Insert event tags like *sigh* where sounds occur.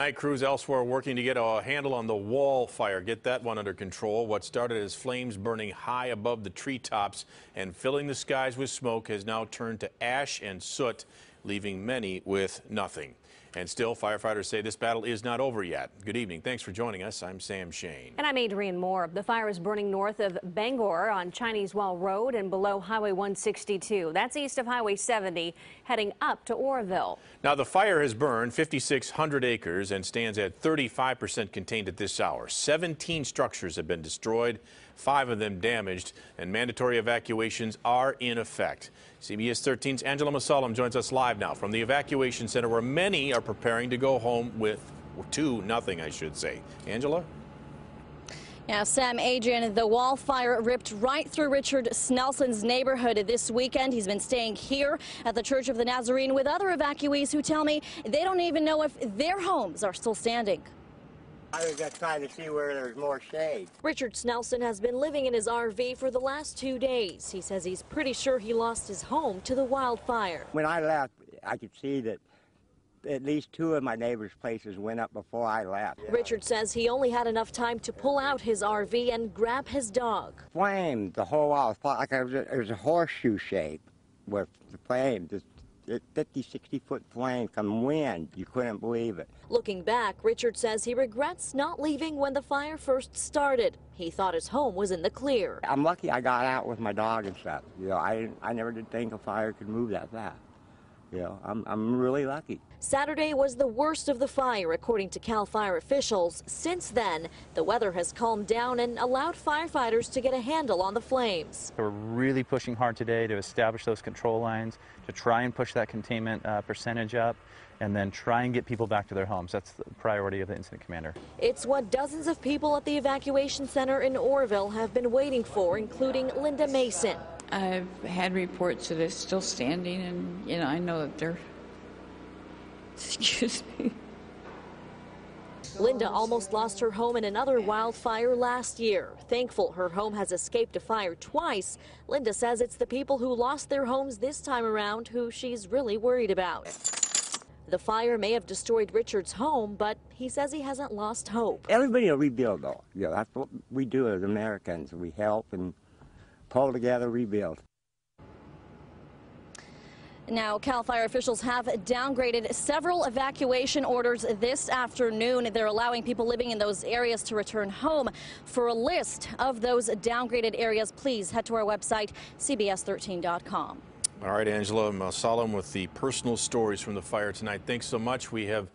Night crews elsewhere working to get a handle on the wall fire, get that one under control. What started as flames burning high above the treetops and filling the skies with smoke has now turned to ash and soot, leaving many with nothing. And still, firefighters say this battle is not over yet. Good evening. Thanks for joining us. I'm Sam Shane. And I'm Adrian Moore. The fire is burning north of Bangor on Chinese Well Road and below Highway 162. That's east of Highway 70, heading up to Oroville. Now, the fire has burned 5,600 acres and stands at 35% contained at this hour. 17 structures have been destroyed, five of them damaged, and mandatory evacuations are in effect. CBS 13's Angela Masalam joins us live now from the evacuation center where many are preparing to go home with two nothing, I should say. Angela? Now, Sam Adrian, the wildfire ripped right through Richard Snelson's neighborhood this weekend. He's been staying here at the Church of the Nazarene with other evacuees who tell me they don't even know if their homes are still standing. I was just trying to see where there's more shade. Richard Snelson has been living in his RV for the last two days. He says he's pretty sure he lost his home to the wildfire. When I left, I could see that at least two of my neighbors' places went up before I left. Richard says he only had enough time to pull out his RV and grab his dog. Flame, the whole wall, like it was a, it was a horseshoe shape with the flame, just 50, 60 foot flame come wind. You couldn't believe it. Looking back, Richard says he regrets not leaving when the fire first started. He thought his home was in the clear. I'm lucky I got out with my dog and stuff. You know, I, I never did think a fire could move that fast. You know, I'm, I'm really lucky. Saturday was the worst of the fire, according to CAL FIRE officials. Since then, the weather has calmed down and allowed firefighters to get a handle on the flames. We're really pushing hard today to establish those control lines, to try and push that containment uh, percentage up, and then try and get people back to their homes. That's the priority of the incident commander. It's what dozens of people at the evacuation center in Oroville have been waiting for, including Linda Mason. I've had reports that it's still standing, and you know I know that they're. *laughs* Excuse me. Linda almost lost her home in another wildfire last year. Thankful her home has escaped a fire twice. Linda says it's the people who lost their homes this time around who she's really worried about. The fire may have destroyed Richard's home, but he says he hasn't lost hope. Everybody will rebuild, though. You know, that's what we do as Americans. We help and pull together, rebuild. Now, CAL FIRE officials have downgraded several evacuation orders this afternoon. They're allowing people living in those areas to return home. For a list of those downgraded areas, please head to our website, cbs13.com. All right, Angela Masalam uh, with the personal stories from the fire tonight. Thanks so much. We have